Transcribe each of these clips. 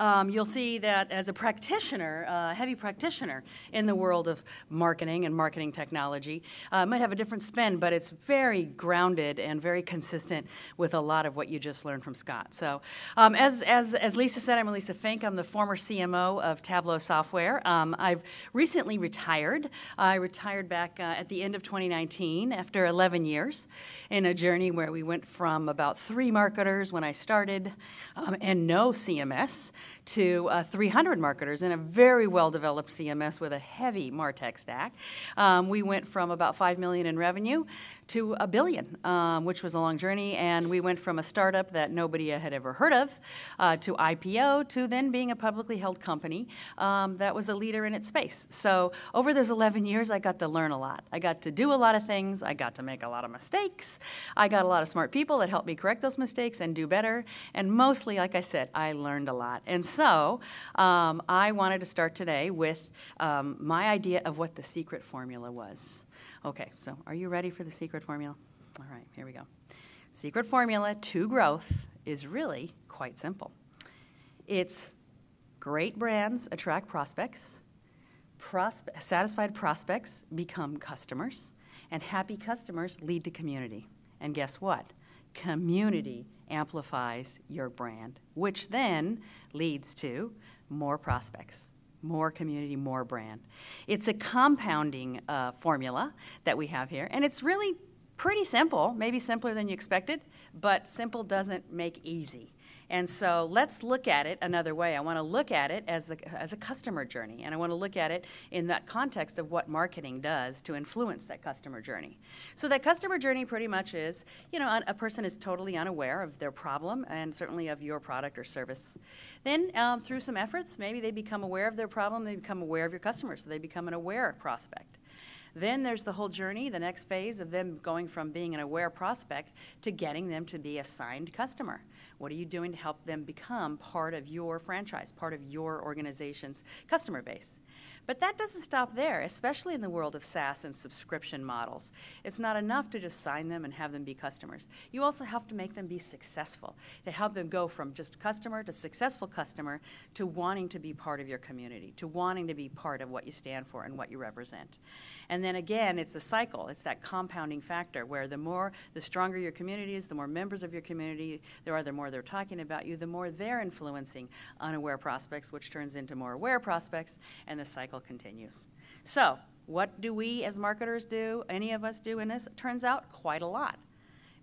um, you'll see that as a practitioner, uh, heavy practitioner in the world of marketing and marketing technology, uh, might have a different spin, but it's very grounded and very consistent with a lot of what you just learned from Scott. So, um, as, as, as Lisa said, I'm Elissa Fink. I'm the former CMO of Tableau Software. Um, I've recently retired. I retired back uh, at the end of 2019 after 11 years in a journey where we went from about three marketers when I started um, and no CMS to uh, 300 marketers in a very well developed CMS with a heavy MarTech stack. Um, we went from about 5 million in revenue to a billion, um, which was a long journey. And we went from a startup that nobody had ever heard of uh, to IPO to then being a publicly held company um, that was a leader in its space. So over those 11 years, I got to learn a lot. I got to do a lot of things. I got to make a lot of mistakes. I got a lot of smart people that helped me correct those mistakes and do better. And mostly, like I said, I learned a lot. And so um, I wanted to start today with um, my idea of what the secret formula was. Okay, so are you ready for the secret formula? All right, here we go. Secret formula to growth is really quite simple. It's great brands attract prospects, prospe- satisfied prospects become customers, and happy customers lead to community. And guess what? Community amplifies your brand, which then leads to more prospects more community, more brand. It's a compounding uh, formula that we have here, and it's really pretty simple, maybe simpler than you expected, but simple doesn't make easy. And so let's look at it another way. I want to look at it as, the, as a customer journey, and I want to look at it in that context of what marketing does to influence that customer journey. So that customer journey pretty much is, you know, a person is totally unaware of their problem and certainly of your product or service. Then um, through some efforts, maybe they become aware of their problem, they become aware of your customer, so they become an aware prospect. Then there's the whole journey, the next phase of them going from being an aware prospect to getting them to be a signed customer. What are you doing to help them become part of your franchise, part of your organization's customer base? But that doesn't stop there, especially in the world of SaaS and subscription models. It's not enough to just sign them and have them be customers. You also have to make them be successful, to help them go from just customer to successful customer to wanting to be part of your community, to wanting to be part of what you stand for and what you represent. And then again, it's a cycle. It's that compounding factor where the more, the stronger your community is, the more members of your community there are, the more they're talking about you, the more they're influencing unaware prospects, which turns into more aware prospects, and the cycle continues. So, what do we as marketers do? Any of us do in this? Turns out quite a lot.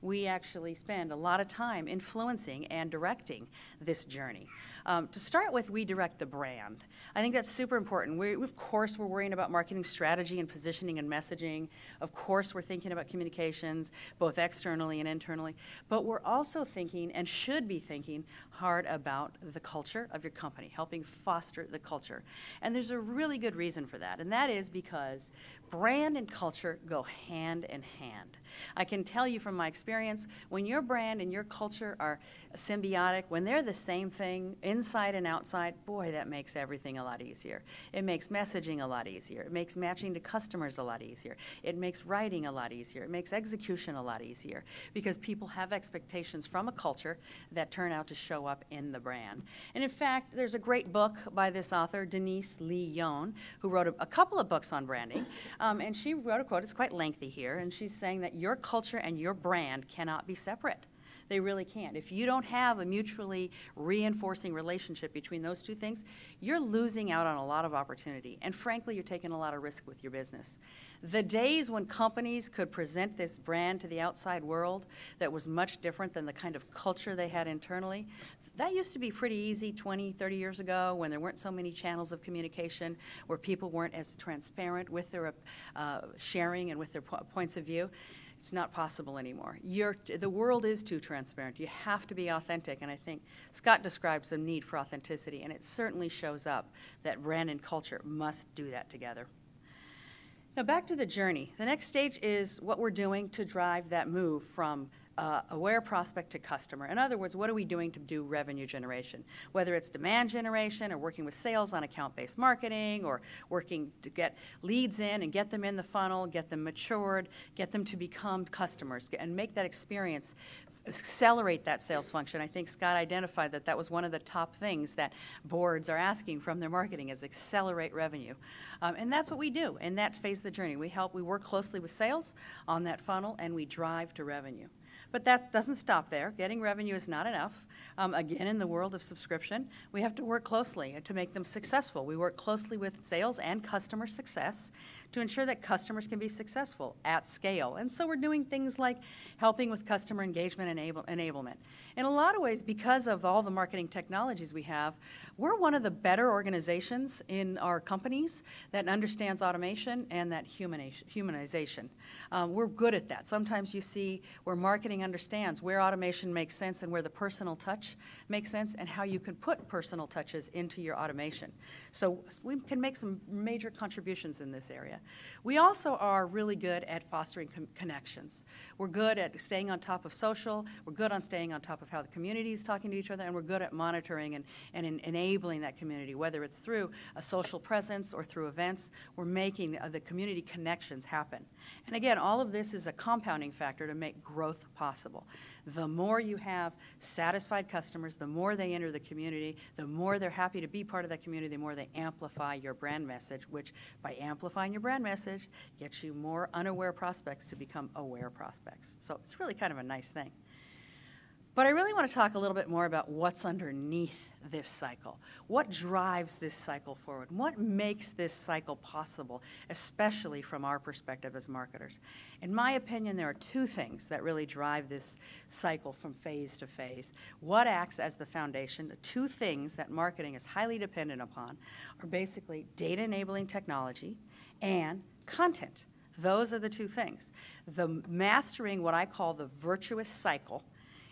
We actually spend a lot of time influencing and directing this journey. Um, to start with, we direct the brand. I think that's super important. We, of course, we're worrying about marketing strategy and positioning and messaging. Of course, we're thinking about communications, both externally and internally. But we're also thinking and should be thinking hard about the culture of your company, helping foster the culture. And there's a really good reason for that, and that is because brand and culture go hand in hand. I can tell you from my experience, when your brand and your culture are symbiotic, when they're the same thing inside and outside, boy, that makes everything a lot easier. It makes messaging a lot easier. It makes matching to customers a lot easier. It makes writing a lot easier. It makes execution a lot easier because people have expectations from a culture that turn out to show up in the brand. And in fact, there's a great book by this author, Denise Lee Yohn, who wrote a, a couple of books on branding. Um, and she wrote a quote, it's quite lengthy here, and she's saying that your culture and your brand cannot be separate. They really can't. If you don't have a mutually reinforcing relationship between those two things, you're losing out on a lot of opportunity. And frankly, you're taking a lot of risk with your business. The days when companies could present this brand to the outside world that was much different than the kind of culture they had internally, that used to be pretty easy 20, 30 years ago when there weren't so many channels of communication, where people weren't as transparent with their uh, sharing and with their po- points of view. It's not possible anymore. You're, the world is too transparent. You have to be authentic, and I think Scott describes the need for authenticity, and it certainly shows up that brand and culture must do that together. Now, back to the journey. The next stage is what we're doing to drive that move from uh, aware prospect to customer. In other words, what are we doing to do revenue generation? Whether it's demand generation or working with sales on account based marketing or working to get leads in and get them in the funnel, get them matured, get them to become customers, and make that experience accelerate that sales function. I think Scott identified that that was one of the top things that boards are asking from their marketing is accelerate revenue. Um, and that's what we do in that phase of the journey. We help, we work closely with sales on that funnel, and we drive to revenue. But that doesn't stop there. Getting revenue is not enough. Um, again, in the world of subscription, we have to work closely to make them successful. We work closely with sales and customer success to ensure that customers can be successful at scale. And so we're doing things like helping with customer engagement enable, enablement. In a lot of ways, because of all the marketing technologies we have, we're one of the better organizations in our companies that understands automation and that humanization. Um, we're good at that. Sometimes you see where marketing understands where automation makes sense and where the personal touch makes sense and how you can put personal touches into your automation. So we can make some major contributions in this area. We also are really good at fostering connections. We're good at staying on top of social. We're good on staying on top of how the community is talking to each other, and we're good at monitoring and, and in, enabling that community, whether it's through a social presence or through events. We're making uh, the community connections happen. And again, all of this is a compounding factor to make growth possible. The more you have satisfied customers, the more they enter the community, the more they're happy to be part of that community, the more they amplify your brand message, which by amplifying your brand message gets you more unaware prospects to become aware prospects. So it's really kind of a nice thing. But I really want to talk a little bit more about what's underneath this cycle. What drives this cycle forward? What makes this cycle possible, especially from our perspective as marketers? In my opinion, there are two things that really drive this cycle from phase to phase. What acts as the foundation? The two things that marketing is highly dependent upon are basically data enabling technology and content. Those are the two things. The mastering what I call the virtuous cycle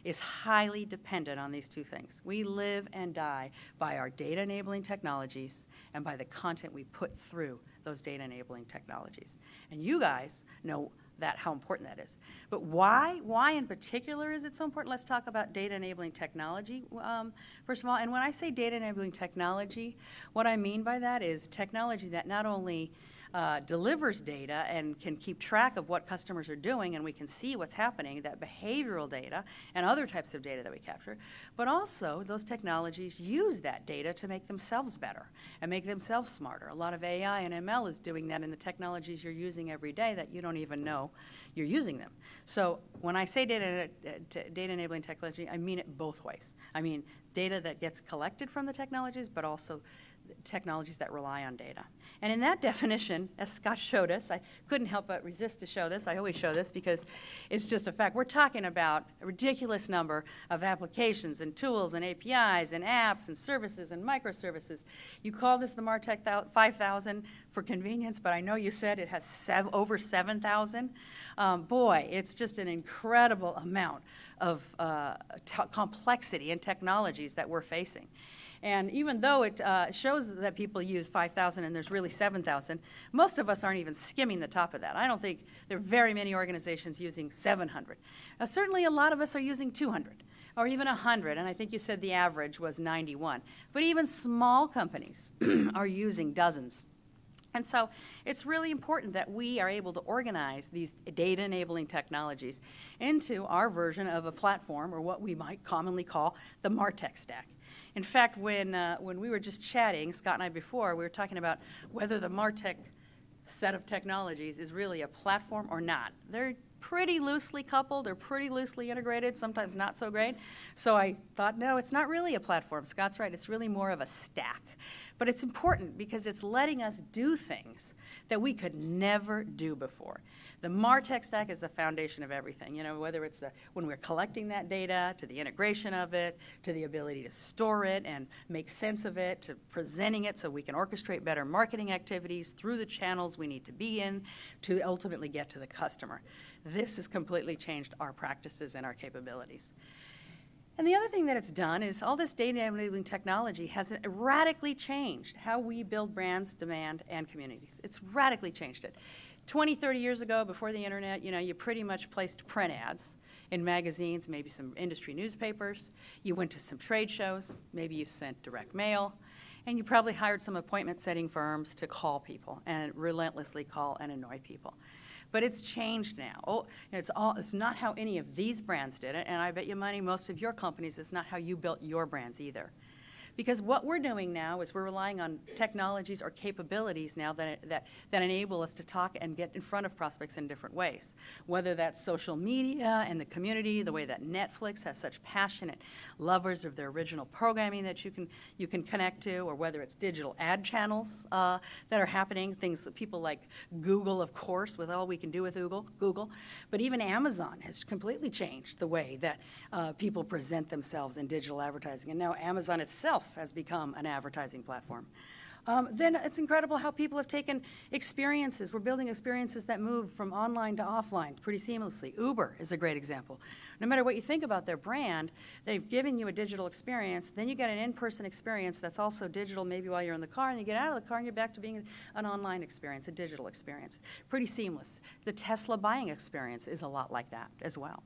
is highly dependent on these two things. We live and die by our data enabling technologies and by the content we put through those data enabling technologies. And you guys know that how important that is. But why, why in particular is it so important? Let's talk about data enabling technology um, first of all. And when I say data enabling technology, what I mean by that is technology that not only uh, delivers data and can keep track of what customers are doing and we can see what's happening, that behavioral data and other types of data that we capture, but also those technologies use that data to make themselves better and make themselves smarter. A lot of AI and ML is doing that in the technologies you're using every day that you don't even know you're using them. So when I say data, uh, data enabling technology, I mean it both ways. I mean data that gets collected from the technologies, but also technologies that rely on data. And in that definition, as Scott showed us, I couldn't help but resist to show this. I always show this because it's just a fact. We're talking about a ridiculous number of applications and tools and APIs and apps and services and microservices. You call this the MarTech 5000 for convenience, but I know you said it has sev over 7,000. Um, boy, it's just an incredible amount of uh, complexity and technologies that we're facing. And even though it uh, shows that people use 5,000 and there's really 7,000, most of us aren't even skimming the top of that. I don't think there are very many organizations using 700. Now, certainly a lot of us are using 200 or even 100, and I think you said the average was 91. But even small companies are using dozens. And so it's really important that we are able to organize these data enabling technologies into our version of a platform, or what we might commonly call the MarTech stack. In fact, when, uh, when we were just chatting, Scott and I before, we were talking about whether the MarTech set of technologies is really a platform or not. They're pretty loosely coupled, they're pretty loosely integrated, sometimes not so great. So I thought, no, it's not really a platform. Scott's right, it's really more of a stack. But it's important because it's letting us do things that we could never do before. The MarTech stack is the foundation of everything, you know, whether it's the, when we're collecting that data, to the integration of it, to the ability to store it and make sense of it, to presenting it so we can orchestrate better marketing activities through the channels we need to be in to ultimately get to the customer. This has completely changed our practices and our capabilities. And the other thing that it's done is all this data enabling technology has radically changed how we build brands, demand, and communities. It's radically changed it. 20, 30 years ago, before the internet, you know, you pretty much placed print ads in magazines, maybe some industry newspapers. You went to some trade shows, maybe you sent direct mail, and you probably hired some appointment setting firms to call people and relentlessly call and annoy people. But it's changed now. Oh, it's, all, it's not how any of these brands did it, and I bet you money most of your companies, it's not how you built your brands either. Because what we're doing now is we're relying on technologies or capabilities now that, that, that enable us to talk and get in front of prospects in different ways. Whether that's social media and the community, the way that Netflix has such passionate lovers of their original programming that you can, you can connect to, or whether it's digital ad channels uh, that are happening, things that people like Google, of course, with all we can do with Google, Google. But even Amazon has completely changed the way that uh, people present themselves in digital advertising. And now Amazon itself itself has become an advertising platform. Um, then it's incredible how people have taken experiences. We're building experiences that move from online to offline pretty seamlessly. Uber is a great example. No matter what you think about their brand, they've given you a digital experience. Then you get an in-person experience that's also digital maybe while you're in the car, and you get out of the car and you're back to being an online experience, a digital experience. Pretty seamless. The Tesla buying experience is a lot like that as well.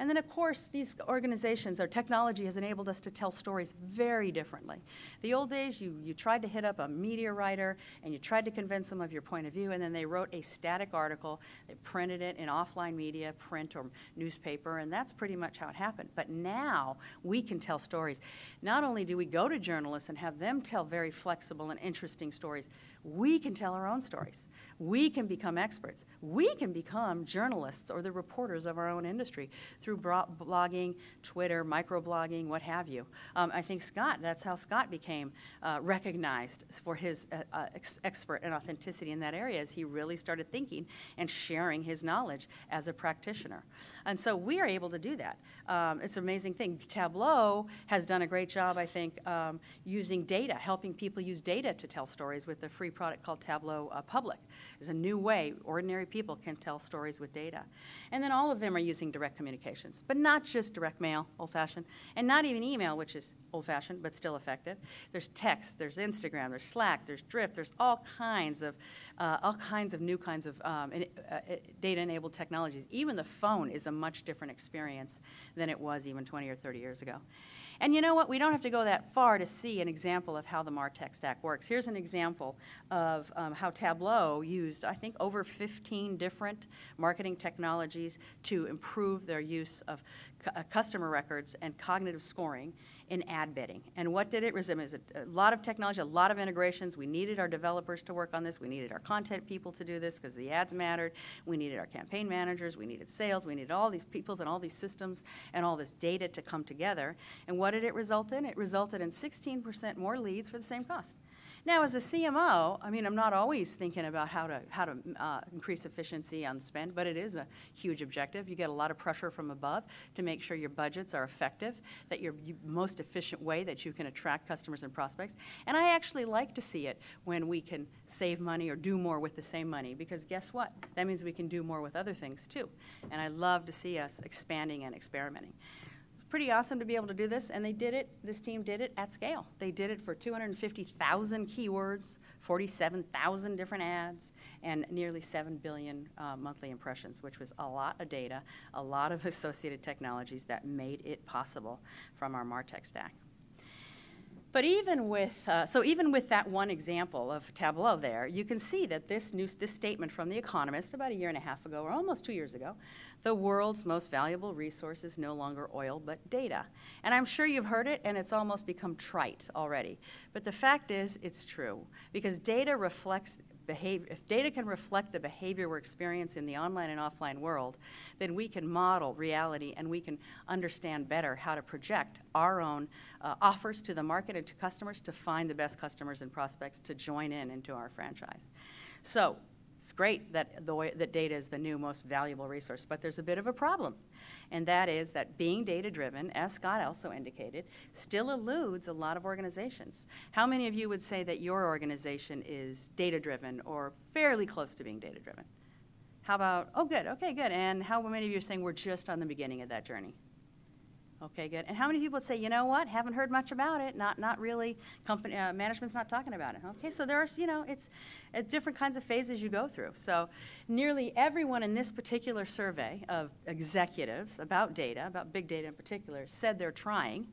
And then, of course, these organizations, our technology has enabled us to tell stories very differently. The old days, you, you tried to hit up a media writer and you tried to convince them of your point of view, and then they wrote a static article, they printed it in offline media, print or newspaper, and that's pretty much how it happened. But now we can tell stories. Not only do we go to journalists and have them tell very flexible and interesting stories, we can tell our own stories. We can become experts. We can become journalists or the reporters of our own industry through blogging, Twitter, microblogging, what have you. Um, I think Scott, that's how Scott became uh, recognized for his uh, uh, ex expert and authenticity in that area as he really started thinking and sharing his knowledge as a practitioner. And so we are able to do that. Um, it's an amazing thing. Tableau has done a great job, I think, um, using data, helping people use data to tell stories with a free product called Tableau uh, Public. It's a new way ordinary people can tell stories with data. And then all of them are using direct communications, but not just direct mail, old-fashioned, and not even email, which is old-fashioned but still effective. There's text, there's Instagram, there's Slack, there's Drift, there's all kinds of uh, all kinds of new kinds of um, uh, uh, data-enabled technologies. Even the phone is a much different experience than it was even 20 or 30 years ago. And you know what? We don't have to go that far to see an example of how the MarTech stack works. Here's an example of um, how Tableau used, I think, over 15 different marketing technologies to improve their use of uh, customer records and cognitive scoring in ad bidding. And what did it resume? Is a lot of technology, a lot of integrations. We needed our developers to work on this. We needed our content people to do this because the ads mattered. We needed our campaign managers. We needed sales. We needed all these peoples and all these systems and all this data to come together. And what did it result in? It resulted in 16% more leads for the same cost. Now, as a CMO, I mean, I'm not always thinking about how to, how to uh, increase efficiency on spend, but it is a huge objective. You get a lot of pressure from above to make sure your budgets are effective, that your most efficient way that you can attract customers and prospects. And I actually like to see it when we can save money or do more with the same money, because guess what? That means we can do more with other things too. And I love to see us expanding and experimenting pretty awesome to be able to do this, and they did it, this team did it at scale. They did it for 250,000 keywords, 47,000 different ads, and nearly 7 billion uh, monthly impressions, which was a lot of data, a lot of associated technologies that made it possible from our MarTech stack. But even with, uh, so even with that one example of Tableau there, you can see that this, new, this statement from The Economist about a year and a half ago, or almost two years ago, the world's most valuable resource is no longer oil, but data. And I'm sure you've heard it, and it's almost become trite already. But the fact is, it's true, because data reflects behavior. If data can reflect the behavior we're experiencing in the online and offline world, then we can model reality and we can understand better how to project our own uh, offers to the market and to customers to find the best customers and prospects to join in into our franchise. So it's great that, the way, that data is the new most valuable resource, but there's a bit of a problem. And that is that being data driven, as Scott also indicated, still eludes a lot of organizations. How many of you would say that your organization is data driven or fairly close to being data driven? How about, oh, good, okay, good. And how many of you are saying we're just on the beginning of that journey? Okay, good. And how many people would say, you know what, haven't heard much about it, not, not really, company, uh, management's not talking about it. Okay, so there are, you know, it's uh, different kinds of phases you go through. So nearly everyone in this particular survey of executives about data, about big data in particular, said they're trying,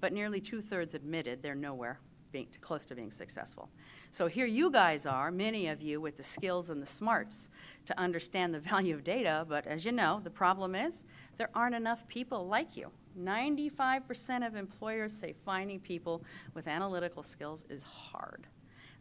but nearly two-thirds admitted they're nowhere. being close to being successful. So here you guys are, many of you with the skills and the smarts to understand the value of data, but as you know, the problem is there aren't enough people like you. 95% of employers say finding people with analytical skills is hard.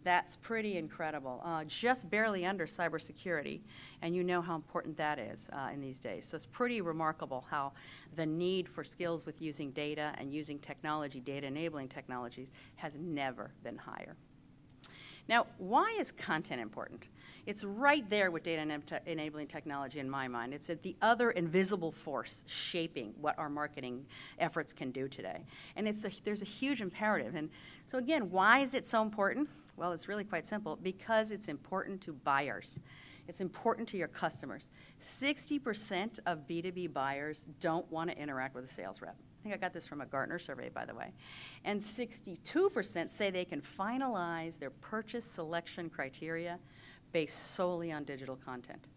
That's pretty incredible. Uh, just barely under cybersecurity, and you know how important that is uh, in these days. So it's pretty remarkable how the need for skills with using data and using technology, data enabling technologies, has never been higher. Now, why is content important? It's right there with data enabling technology in my mind. It's the other invisible force shaping what our marketing efforts can do today. And it's a, there's a huge imperative. And so again, why is it so important? Well, it's really quite simple because it's important to buyers. It's important to your customers. 60% of B2B buyers don't want to interact with a sales rep. I think I got this from a Gartner survey, by the way. And 62% say they can finalize their purchase selection criteria based solely on digital content.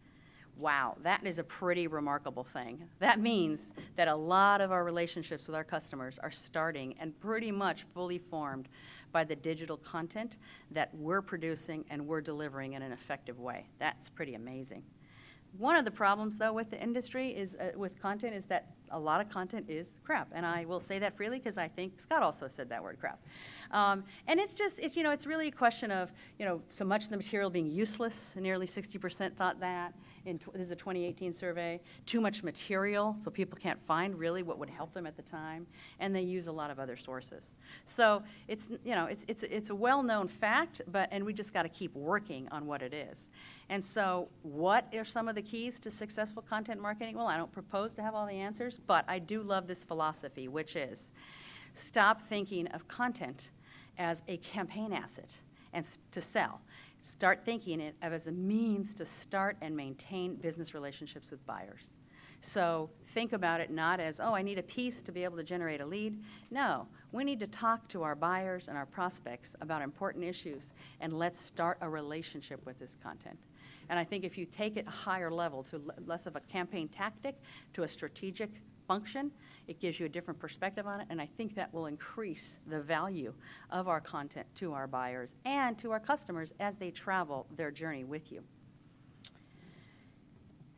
Wow, that is a pretty remarkable thing. That means that a lot of our relationships with our customers are starting and pretty much fully formed by the digital content that we're producing and we're delivering in an effective way. That's pretty amazing. One of the problems, though, with the industry is uh, with content is that a lot of content is crap, and I will say that freely because I think Scott also said that word crap. Um, and it's just, it's you know, it's really a question of you know, so much of the material being useless. Nearly 60% thought that in this is a 2018 survey, too much material, so people can't find really what would help them at the time, and they use a lot of other sources. So it's, you know, it's, it's, it's a well-known fact, but, and we just got to keep working on what it is. And so what are some of the keys to successful content marketing? Well, I don't propose to have all the answers, but I do love this philosophy, which is stop thinking of content as a campaign asset and to sell. Start thinking it as a means to start and maintain business relationships with buyers. So think about it not as, oh, I need a piece to be able to generate a lead. No, we need to talk to our buyers and our prospects about important issues, and let's start a relationship with this content. And I think if you take it a higher level to less of a campaign tactic to a strategic function, it gives you a different perspective on it, and I think that will increase the value of our content to our buyers and to our customers as they travel their journey with you.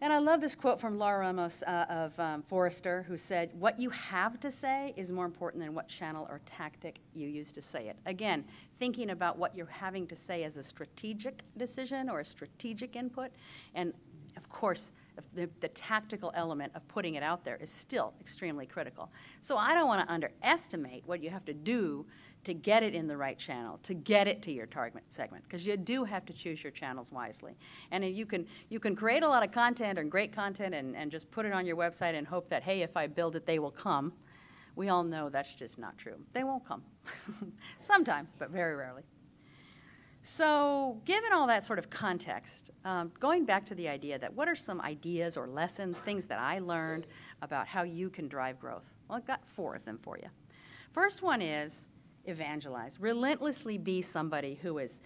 And I love this quote from Laura Ramos uh, of um, Forrester, who said, What you have to say is more important than what channel or tactic you use to say it. Again, thinking about what you're having to say as a strategic decision or a strategic input, and of course, the, the, tactical element of putting it out there is still extremely critical. So I don't want to underestimate what you have to do to get it in the right channel, to get it to your target segment, because you do have to choose your channels wisely. And you can, you can create a lot of content and great content and, and just put it on your website and hope that, hey, if I build it, they will come. We all know that's just not true. They won't come. Sometimes, but very rarely. So, given all that sort of context, um, going back to the idea that what are some ideas or lessons, things that I learned about how you can drive growth? Well, I've got four of them for you. First one is evangelize. Relentlessly be somebody who is,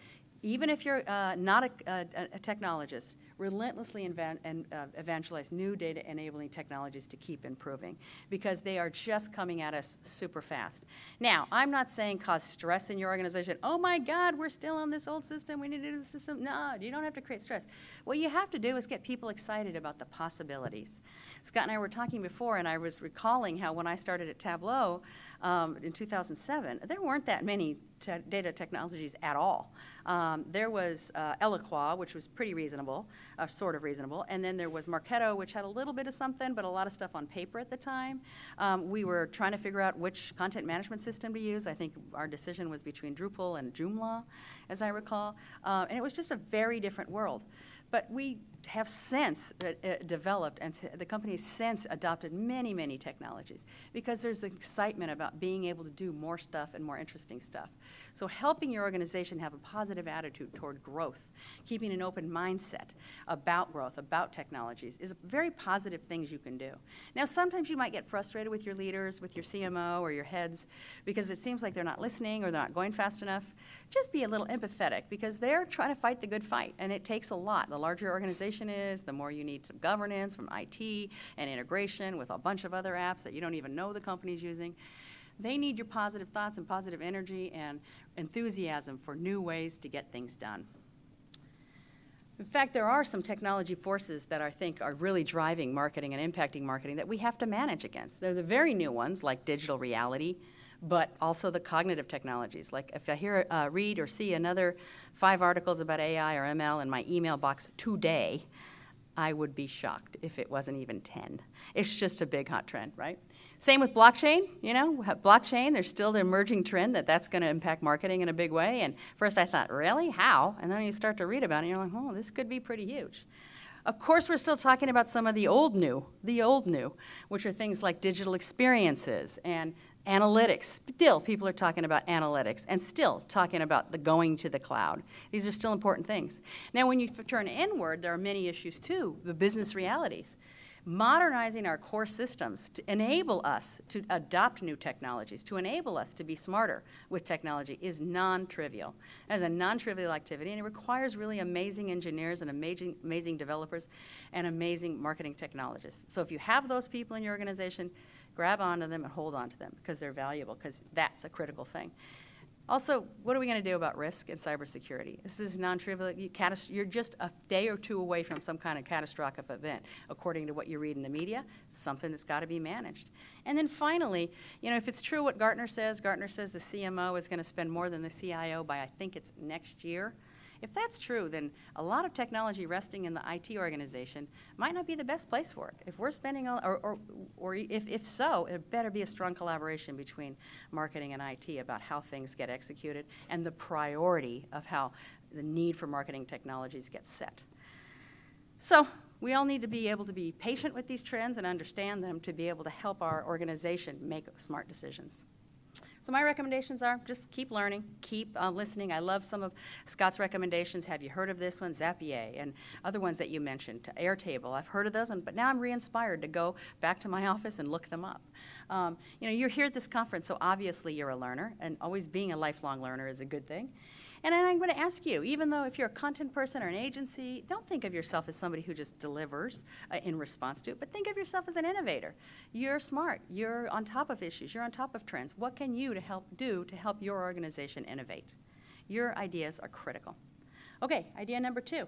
even if you're uh, not a, a, a technologist, relentlessly and, uh, evangelize new data enabling technologies to keep improving because they are just coming at us super fast. Now, I'm not saying cause stress in your organization. Oh my God, we're still on this old system. We need to do the system. No, you don't have to create stress. What you have to do is get people excited about the possibilities. Scott and I were talking before, and I was recalling how when I started at Tableau um, in 2007, there weren't that many te data technologies at all. Um, there was uh, Eloqua, which was pretty reasonable, uh, sort of reasonable, and then there was Marketo, which had a little bit of something, but a lot of stuff on paper at the time. Um, we were trying to figure out which content management system to use. I think our decision was between Drupal and Joomla, as I recall, uh, and it was just a very different world. But we have since uh, uh, developed, and the company has since adopted many, many technologies because there's excitement about being able to do more stuff and more interesting stuff. So helping your organization have a positive attitude toward growth, keeping an open mindset about growth, about technologies, is very positive things you can do. Now, sometimes you might get frustrated with your leaders, with your CMO or your heads, because it seems like they're not listening or they're not going fast enough. Just be a little empathetic because they're trying to fight the good fight, and it takes a lot. The larger organization is, the more you need some governance from IT and integration with a bunch of other apps that you don't even know the company's using. They need your positive thoughts and positive energy and enthusiasm for new ways to get things done. In fact, there are some technology forces that I think are really driving marketing and impacting marketing that we have to manage against. They're the very new ones, like digital reality, but also the cognitive technologies. Like if I hear, uh, read, or see another five articles about AI or ML in my email box today, I would be shocked if it wasn't even 10. It's just a big hot trend, right? Same with blockchain, you know, blockchain, there's still the emerging trend that that's going to impact marketing in a big way. And first I thought, really? How? And then you start to read about it and you're like, oh, this could be pretty huge. Of course, we're still talking about some of the old new, the old new, which are things like digital experiences and analytics. Still, people are talking about analytics and still talking about the going to the cloud. These are still important things. Now, when you turn inward, there are many issues too, the business realities modernizing our core systems to enable us to adopt new technologies, to enable us to be smarter with technology is non-trivial. As a non-trivial activity, and it requires really amazing engineers and amazing, amazing developers and amazing marketing technologists. So if you have those people in your organization, grab onto them and hold onto them because they're valuable, because that's a critical thing. Also, what are we going to do about risk and cybersecurity? This is non-trivial. You are just a day or two away from some kind of catastrophic event, according to what you read in the media. Something that's got to be managed. And then finally, you know, if it's true what Gartner says, Gartner says the CMO is going to spend more than the CIO by I think it's next year. If that's true, then a lot of technology resting in the IT organization might not be the best place for it. If we're spending, all, or, or, or if, if so, it better be a strong collaboration between marketing and IT about how things get executed and the priority of how the need for marketing technologies gets set. So we all need to be able to be patient with these trends and understand them to be able to help our organization make smart decisions. So my recommendations are just keep learning, keep uh, listening. I love some of Scott's recommendations. Have you heard of this one, Zapier, and other ones that you mentioned, Airtable. I've heard of those, but now I'm re-inspired to go back to my office and look them up. Um, you know, you're here at this conference, so obviously you're a learner, and always being a lifelong learner is a good thing. And I'm going to ask you, even though if you're a content person or an agency, don't think of yourself as somebody who just delivers uh, in response to it, but think of yourself as an innovator. You're smart. You're on top of issues. You're on top of trends. What can you to help do to help your organization innovate? Your ideas are critical. Okay, idea number two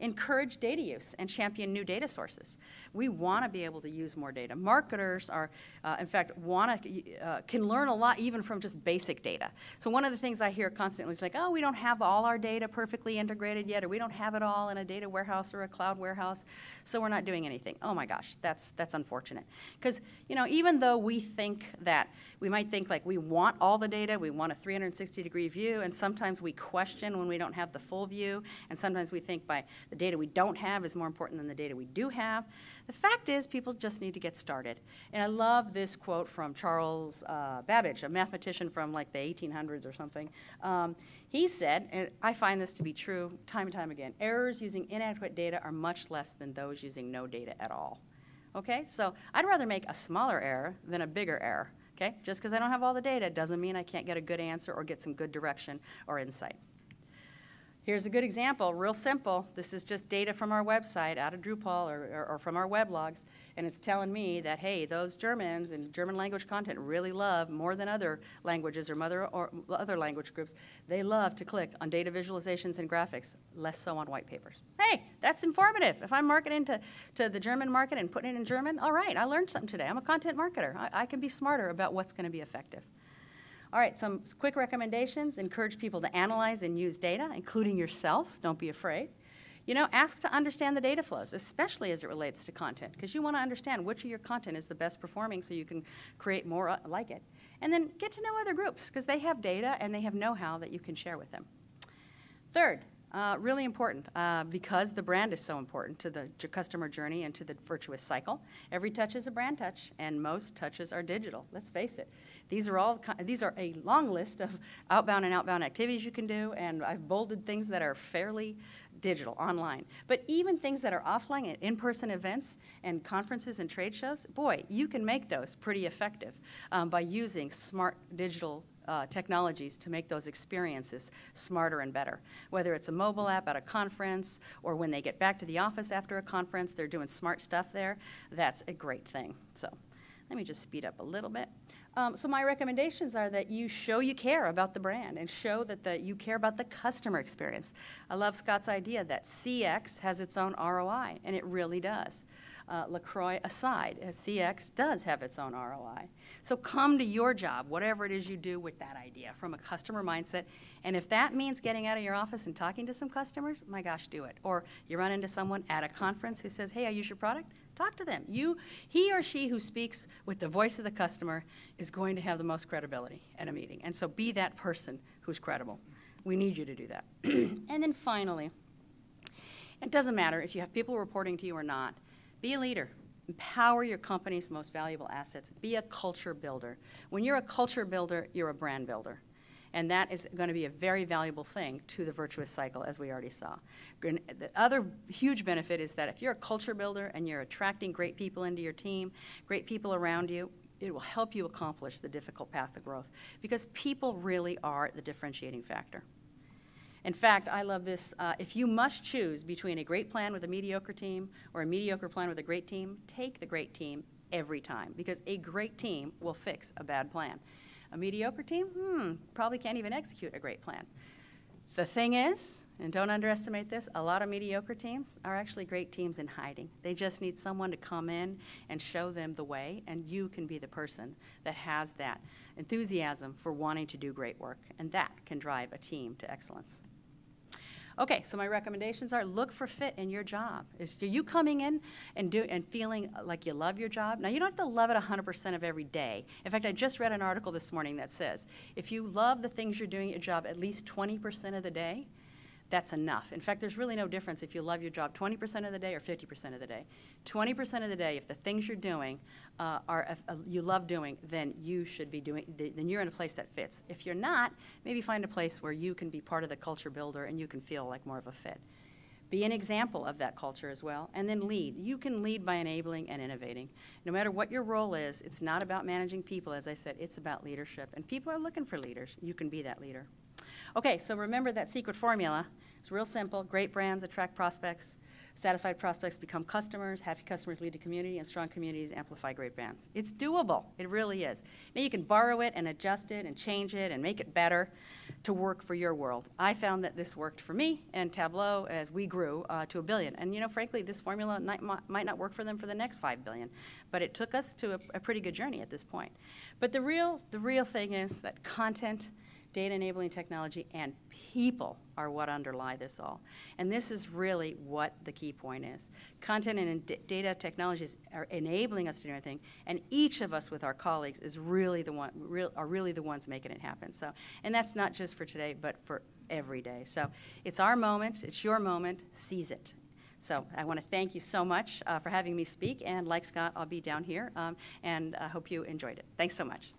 encourage data use and champion new data sources. We want to be able to use more data. Marketers are, uh, in fact, want to uh, can learn a lot even from just basic data. So one of the things I hear constantly is like, oh, we don't have all our data perfectly integrated yet, or we don't have it all in a data warehouse or a cloud warehouse, so we're not doing anything. Oh my gosh, that's that's unfortunate. Because you know, even though we think that we might think like we want all the data, we want a 360 degree view, and sometimes we question when we don't have the full view, and sometimes we think by the data we don't have is more important than the data we do have. The fact is, people just need to get started. And I love this quote from Charles uh, Babbage, a mathematician from like the 1800s or something. Um, he said, and I find this to be true time and time again, errors using inadequate data are much less than those using no data at all. Okay, so I'd rather make a smaller error than a bigger error. Okay, just because I don't have all the data doesn't mean I can't get a good answer or get some good direction or insight. Here's a good example, real simple. This is just data from our website out of Drupal or, or, or, from our weblogs, and it's telling me that, hey, those Germans and German language content really love, more than other languages or other, or other language groups, they love to click on data visualizations and graphics, less so on white papers. Hey, that's informative. If I'm marketing to, to the German market and putting it in German, all right, I learned something today. I'm a content marketer. I, I can be smarter about what's going to be effective. All right, some quick recommendations. Encourage people to analyze and use data, including yourself. Don't be afraid. You know, ask to understand the data flows, especially as it relates to content, because you want to understand which of your content is the best performing so you can create more uh, like it. And then get to know other groups, because they have data and they have know-how that you can share with them. Third, uh, really important uh, because the brand is so important to the customer journey and to the virtuous cycle. Every touch is a brand touch, and most touches are digital. Let's face it. These are all these are a long list of outbound and outbound activities you can do, and I've bolded things that are fairly digital, online. But even things that are offline at in-person events and conferences and trade shows, boy, you can make those pretty effective um, by using smart digital uh, technologies to make those experiences smarter and better. Whether it's a mobile app at a conference or when they get back to the office after a conference, they're doing smart stuff there. That's a great thing. So let me just speed up a little bit. Um, so my recommendations are that you show you care about the brand and show that the, you care about the customer experience. I love Scott's idea that CX has its own ROI, and it really does. Uh, LaCroix aside, uh, CX does have its own ROI. So come to your job, whatever it is you do with that idea, from a customer mindset. And if that means getting out of your office and talking to some customers, my gosh, do it. Or you run into someone at a conference who says, hey, I use your product, talk to them. You, he or she who speaks with the voice of the customer is going to have the most credibility at a meeting. And so be that person who's credible. We need you to do that. and then finally, it doesn't matter if you have people reporting to you or not, be a leader. Empower your company's most valuable assets. Be a culture builder. When you're a culture builder, you're a brand builder. And that is going to be a very valuable thing to the virtuous cycle, as we already saw. The other huge benefit is that if you're a culture builder and you're attracting great people into your team, great people around you, it will help you accomplish the difficult path of growth because people really are the differentiating factor. In fact, I love this. Uh, if you must choose between a great plan with a mediocre team or a mediocre plan with a great team, take the great team every time because a great team will fix a bad plan. A mediocre team, hmm, probably can't even execute a great plan. The thing is, and don't underestimate this, a lot of mediocre teams are actually great teams in hiding. They just need someone to come in and show them the way, and you can be the person that has that enthusiasm for wanting to do great work, and that can drive a team to excellence. Okay, so my recommendations are look for fit in your job. Is are you coming in and do and feeling like you love your job? Now you don't have to love it 100% of every day. In fact, I just read an article this morning that says if you love the things you're doing at your job at least 20% of the day, that's enough. In fact, there's really no difference if you love your job 20% of the day or 50% of the day. 20% of the day, if the things you're doing uh, are uh, you love doing, then you should be doing. Then you're in a place that fits. If you're not, maybe find a place where you can be part of the culture builder and you can feel like more of a fit. Be an example of that culture as well, and then lead. You can lead by enabling and innovating. No matter what your role is, it's not about managing people, as I said, it's about leadership. And people are looking for leaders. You can be that leader. Okay, so remember that secret formula. It's real simple. Great brands attract prospects. Satisfied prospects become customers. Happy customers lead to community, and strong communities amplify great brands. It's doable. It really is. Now you can borrow it and adjust it and change it and make it better to work for your world. I found that this worked for me and Tableau as we grew uh, to a billion. And you know, frankly, this formula might, might not work for them for the next five billion, but it took us to a, a pretty good journey at this point. But the real, the real thing is that content data enabling technology, and people are what underlie this all. And this is really what the key point is. Content and data technologies are enabling us to do everything, and each of us with our colleagues is really the one, are really the ones making it happen. So, and that's not just for today, but for every day. So it's our moment, it's your moment, seize it. So I want to thank you so much uh, for having me speak, and like Scott, I'll be down here, um, and I hope you enjoyed it. Thanks so much.